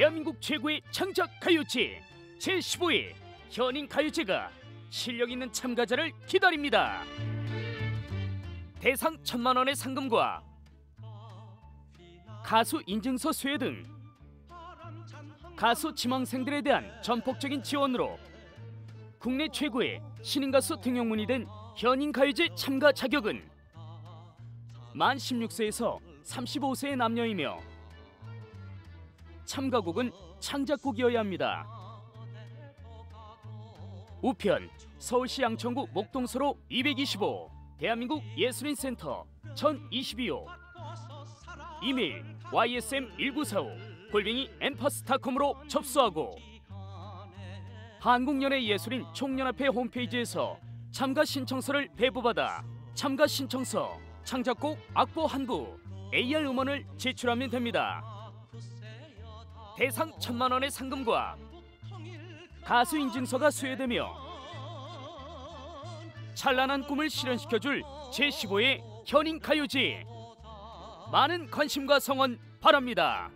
대한민국 최고의 창작 가요제 제15회 현인 가요제가 실력 있는 참가자를 기다립니다. 대상 천만 원의 상금과 가수 인증서 수여 등 가수 지망생들에 대한 전폭적인 지원으로 국내 최고의 신인 가수 등용문이 된 현인 가요제 참가 자격은 만 16세에서 35세의 남녀이며 참가곡은 창작곡이어야 합니다. 우편 서울시 양천구 목동서로 225 대한민국 예술인 센터 1022호 이메일 ysm1945 골뱅이 엠퍼스타컴으로 접수하고 한국연예 예술인 총연합회 홈페이지에서 참가 신청서를 배부받아 참가 신청서 창작곡 악보 한부 AR 음원을 제출하면 됩니다. 대상 천만 원의 상금과 가수 인증서가 수여되며 찬란한 꿈을 실현시켜줄 제15회 현인 가요제 많은 관심과 성원 바랍니다.